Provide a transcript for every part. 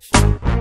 Thank you.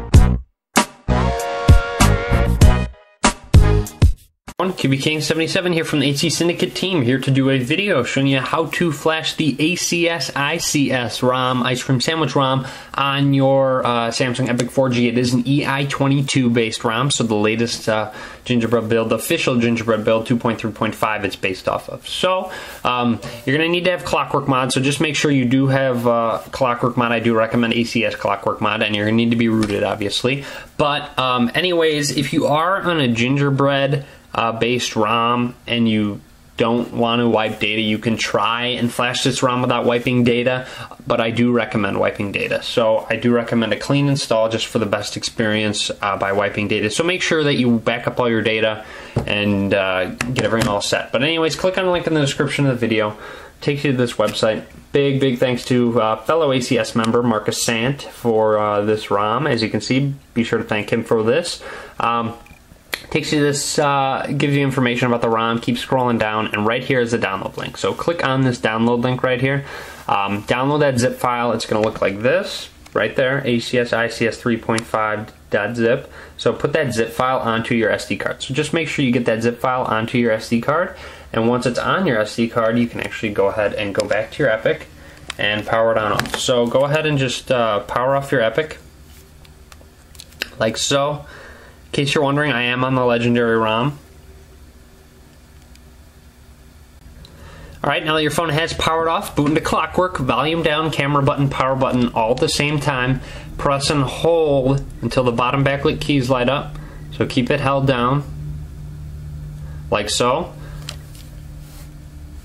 QB King 77 here from the AC Syndicate team, here to do a video showing you how to flash the ACS ICS ROM, Ice Cream Sandwich ROM, on your uh, Samsung Epic 4G. It is an EI22 based ROM, so the latest uh, Gingerbread build, the official Gingerbread build 2.3.5, it's based off of. So um, you're going to need to have Clockwork Mod, so just make sure you do have uh, Clockwork Mod. I do recommend ACS Clockwork Mod, and you're going to need to be rooted, obviously. But um, anyways, if you are on a Gingerbread uh, based ROM and you don't want to wipe data, you can try and flash this ROM without wiping data, but I do recommend wiping data. So I do recommend a clean install just for the best experience uh, by wiping data. So make sure that you back up all your data and uh, get everything all set. But anyways, click on the link in the description of the video. Takes you to this website. Big, big thanks to uh, fellow ACS member Marcus Sant for uh, this ROM. As you can see, be sure to thank him for this. Um, takes you this, uh, gives you information about the ROM. Keep scrolling down, and right here is the download link. So click on this download link right here. Um, download that zip file. It's going to look like this right there, ACS ICS 3.5.zip. So put that zip file onto your SD card. So just make sure you get that zip file onto your SD card. And once it's on your SD card, you can actually go ahead and go back to your Epic and power it on off. So go ahead and just uh, power off your Epic like so. In case you're wondering, I am on the Legendary ROM. Alright, now that your phone has powered off, boot into Clockwork, volume down, camera button, power button, all at the same time. Press and hold until the bottom backlit keys light up. So keep it held down, like so.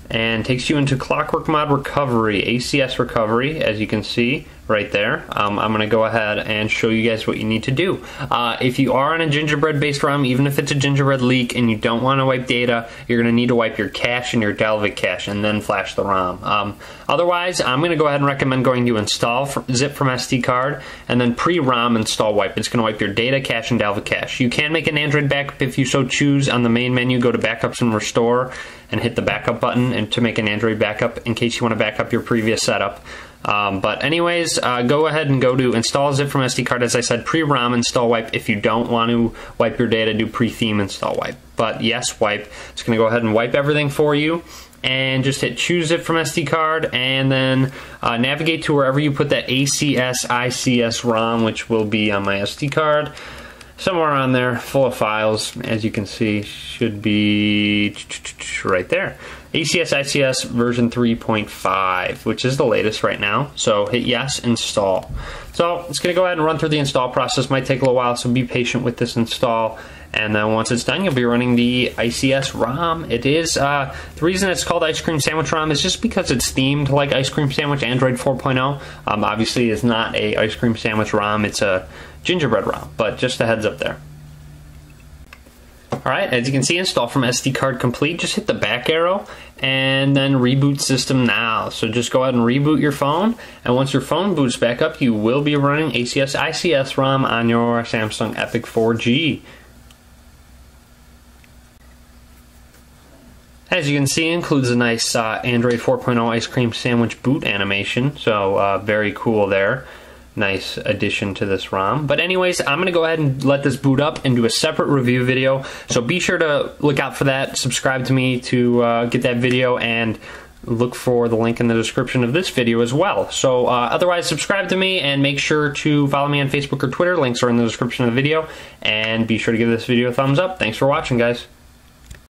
And takes you into Clockwork Mod Recovery, ACS Recovery, as you can see right there. Um, I'm going to go ahead and show you guys what you need to do. Uh, if you are on a gingerbread based ROM, even if it's a gingerbread leak and you don't want to wipe data, you're going to need to wipe your cache and your Dalvik cache and then flash the ROM. Um, otherwise, I'm going to go ahead and recommend going to install zip from SD card and then pre-ROM install wipe. It's going to wipe your data cache and Dalvik cache. You can make an Android backup if you so choose. On the main menu, go to backups and restore and hit the backup button and to make an Android backup in case you want to back up your previous setup. Um, but anyways, uh, go ahead and go to install zip from SD card. As I said, pre-ROM install wipe. If you don't want to wipe your data, do pre-theme install wipe. But yes, wipe. It's going to go ahead and wipe everything for you. And just hit choose it from SD card and then uh, navigate to wherever you put that ACS ICS ROM, which will be on my SD card somewhere on there, full of files, as you can see, should be right there. ACS ICS version 3.5, which is the latest right now. So hit yes, install. So it's going to go ahead and run through the install process. Might take a little while, so be patient with this install. And then once it's done, you'll be running the ICS ROM. It is, uh, the reason it's called Ice Cream Sandwich ROM is just because it's themed like Ice Cream Sandwich Android 4.0. Um, obviously, it's not a Ice Cream Sandwich ROM, it's a gingerbread ROM, but just a heads up there. Alright, as you can see, install from SD card complete. Just hit the back arrow and then reboot system now. So just go ahead and reboot your phone. And once your phone boots back up, you will be running ACS ICS ROM on your Samsung Epic 4G. As you can see, includes a nice uh, Android 4.0 ice cream sandwich boot animation, so uh, very cool there. Nice addition to this ROM. But anyways, I'm going to go ahead and let this boot up and do a separate review video, so be sure to look out for that. Subscribe to me to uh, get that video, and look for the link in the description of this video as well. So uh, otherwise, subscribe to me and make sure to follow me on Facebook or Twitter. Links are in the description of the video. And be sure to give this video a thumbs up. Thanks for watching, guys.